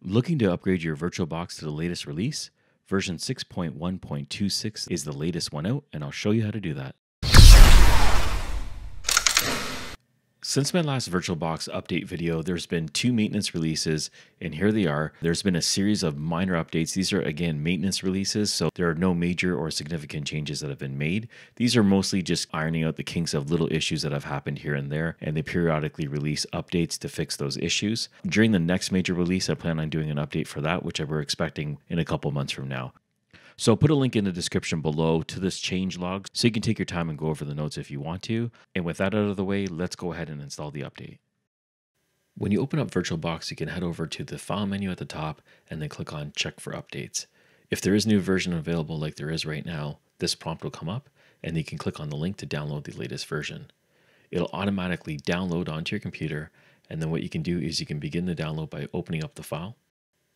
Looking to upgrade your VirtualBox to the latest release? Version 6.1.26 is the latest one out, and I'll show you how to do that. Since my last VirtualBox update video, there's been two maintenance releases, and here they are. There's been a series of minor updates. These are, again, maintenance releases, so there are no major or significant changes that have been made. These are mostly just ironing out the kinks of little issues that have happened here and there, and they periodically release updates to fix those issues. During the next major release, I plan on doing an update for that, which we're expecting in a couple months from now. So I'll put a link in the description below to this change log so you can take your time and go over the notes if you want to. And with that out of the way, let's go ahead and install the update. When you open up VirtualBox, you can head over to the File menu at the top and then click on Check for Updates. If there is a new version available like there is right now, this prompt will come up and you can click on the link to download the latest version. It'll automatically download onto your computer and then what you can do is you can begin the download by opening up the file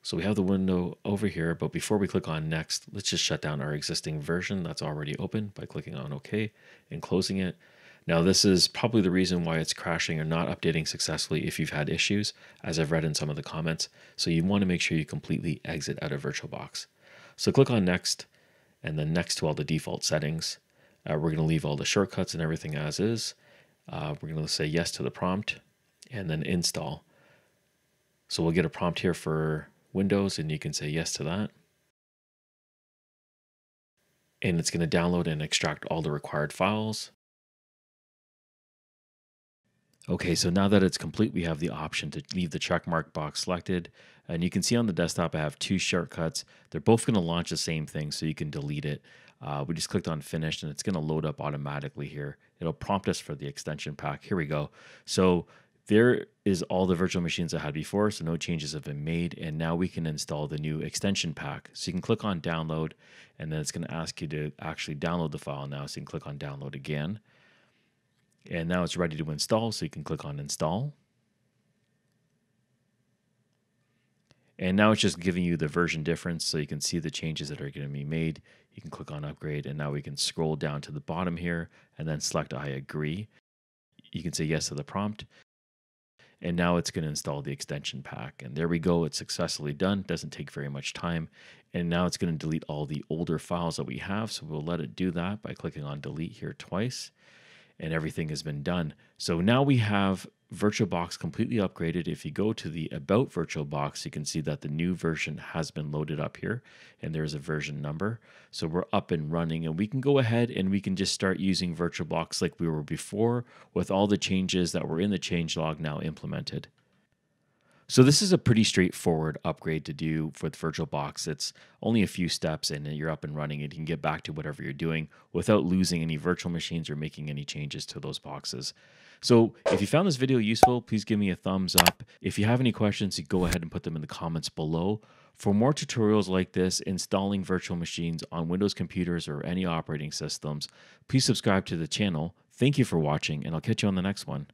so we have the window over here, but before we click on next, let's just shut down our existing version that's already open by clicking on OK and closing it. Now this is probably the reason why it's crashing or not updating successfully if you've had issues, as I've read in some of the comments. So you want to make sure you completely exit out of VirtualBox. So click on next and then next to all the default settings. Uh, we're going to leave all the shortcuts and everything as is. Uh, we're going to say yes to the prompt and then install. So we'll get a prompt here for Windows and you can say yes to that. And it's going to download and extract all the required files. Okay, so now that it's complete, we have the option to leave the check mark box selected. And you can see on the desktop, I have two shortcuts. They're both going to launch the same thing, so you can delete it. Uh, we just clicked on finish and it's going to load up automatically here. It'll prompt us for the extension pack. Here we go. So there is all the virtual machines I had before, so no changes have been made. And now we can install the new extension pack. So you can click on download, and then it's going to ask you to actually download the file now. So you can click on download again. And now it's ready to install, so you can click on install. And now it's just giving you the version difference so you can see the changes that are going to be made. You can click on upgrade and now we can scroll down to the bottom here and then select I agree. You can say yes to the prompt and now it's going to install the extension pack. And there we go, it's successfully done. Doesn't take very much time. And now it's going to delete all the older files that we have. So we'll let it do that by clicking on delete here twice and everything has been done. So now we have VirtualBox completely upgraded. If you go to the About VirtualBox, you can see that the new version has been loaded up here and there's a version number. So we're up and running and we can go ahead and we can just start using VirtualBox like we were before with all the changes that were in the changelog now implemented. So this is a pretty straightforward upgrade to do for the VirtualBox. It's only a few steps and you're up and running and you can get back to whatever you're doing without losing any virtual machines or making any changes to those boxes. So if you found this video useful, please give me a thumbs up. If you have any questions, you go ahead and put them in the comments below. For more tutorials like this, installing virtual machines on Windows computers or any operating systems, please subscribe to the channel. Thank you for watching and I'll catch you on the next one.